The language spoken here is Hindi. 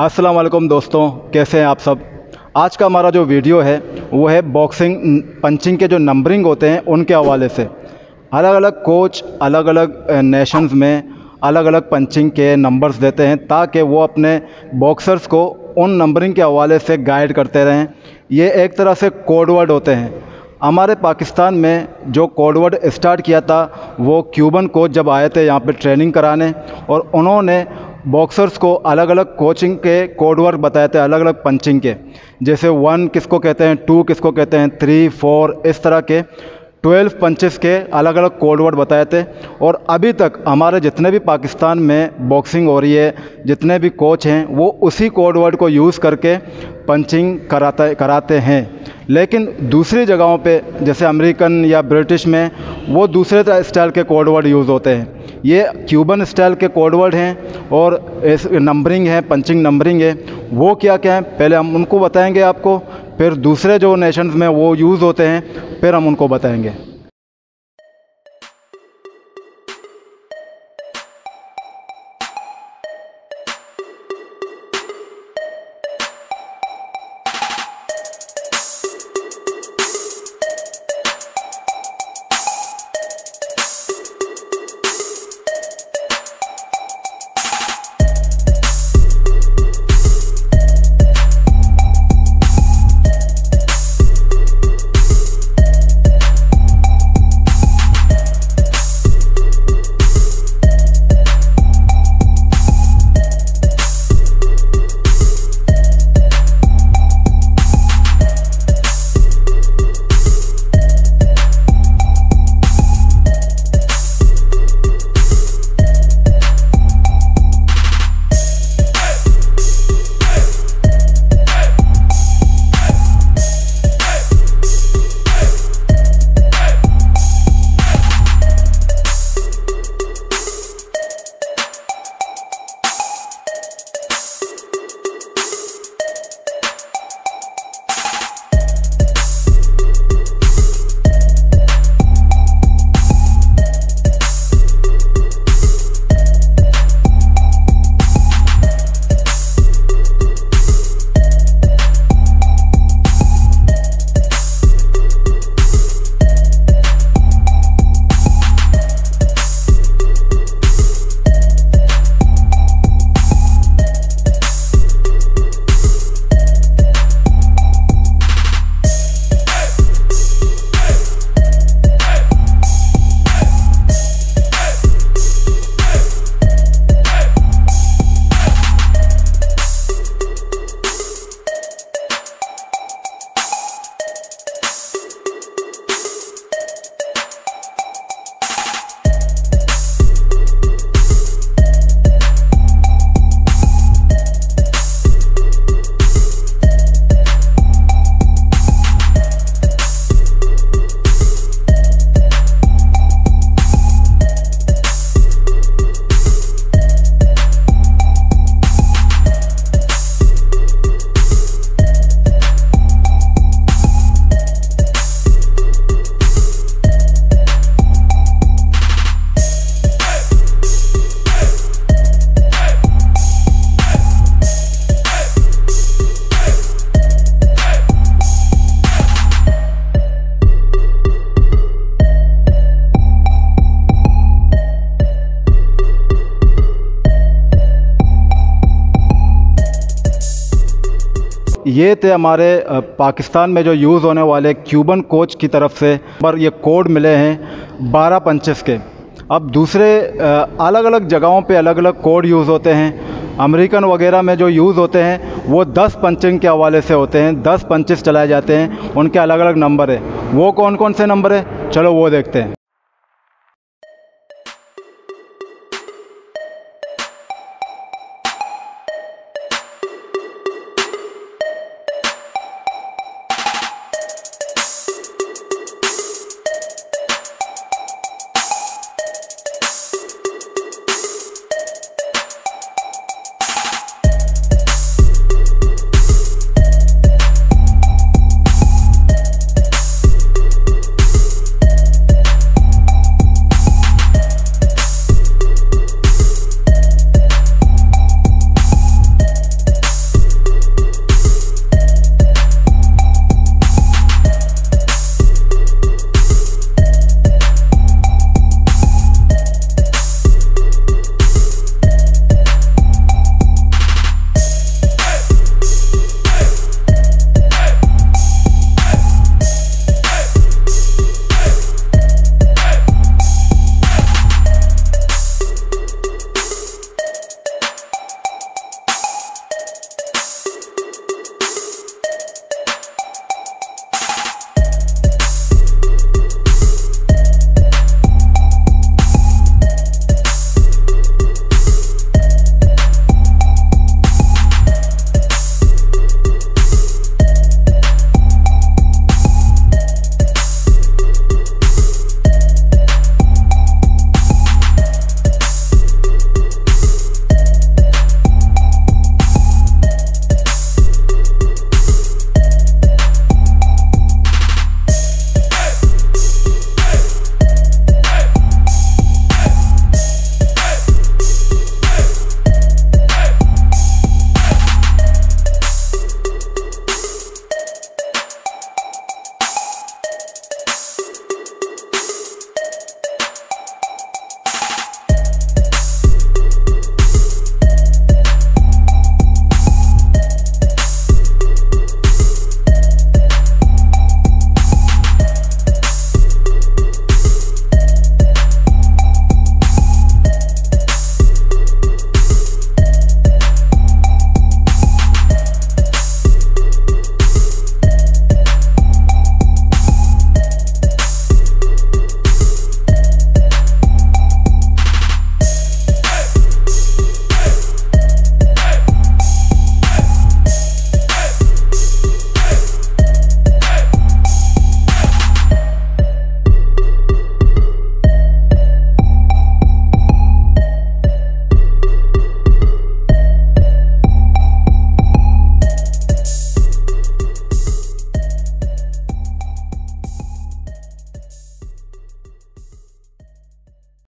अस्सलाम वालेकुम दोस्तों, कैसे हैं आप सब? आज का हमारा जो वीडियो है, वो है बॉक्सिंग पंचिंग के जो नंबरिंग होते हैं, उनके हवाले से। अलग अलग कोच अलग अलग नेशंस में अलग अलग पंचिंग के नंबर्स देते हैं, ताकि वो अपने बॉक्सर्स को उन नंबरिंग के हवाले से गाइड करते रहें। ये एक तरह से कोडवर्ड होते हैं। हमारे पाकिस्तान में जो कोडवर्ड स्टार्ट किया था, वो क्यूबन कोच जब आए थे यहाँ पे ट्रेनिंग कराने, और उन्होंने बॉक्सर्स को अलग अलग कोचिंग के कोड वर्ड बताए थे अलग अलग पंचिंग के। जैसे वन किसको कहते हैं टू किसको कहते हैं थ्री फोर इस तरह के। ट्वेल्व पंचेस के अलग अलग कोड वर्ड बताए थे और अभी तक हमारे जितने भी पाकिस्तान में बॉक्सिंग हो रही है, जितने भी कोच हैं, वो उसी कोड वर्ड को यूज़ करके पंचिंग कराता, कराते हैं। लेकिन दूसरी जगहों पे, जैसे अमेरिकन या ब्रिटिश में, वो दूसरे स्टाइल के कोड वर्ड यूज़ होते हैं। ये क्यूबन स्टाइल के कोड वर्ड हैं और नंबरिंग है, पंचिंग नंबरिंग है। वो क्या क्या है, पहले हम उनको बताएँगे आपको। फिर दूसरे जो नेशंस में वो यूज़ होते हैं फिर हम उनको बताएँगे। ये थे हमारे पाकिस्तान में जो यूज़ होने वाले क्यूबन कोच की तरफ़ से। पर ये कोड मिले हैं बारह पंचेस के। अब दूसरे अलग अलग जगहों पे अलग अलग कोड यूज़ होते हैं। अमेरिकन वगैरह में जो यूज़ होते हैं, वो दस पंचिंग के हवाले से होते हैं। दस पंचेस चलाए जाते हैं। उनके अलग अलग नंबर है। वो कौन कौन से नंबर है? चलो वो देखते हैं।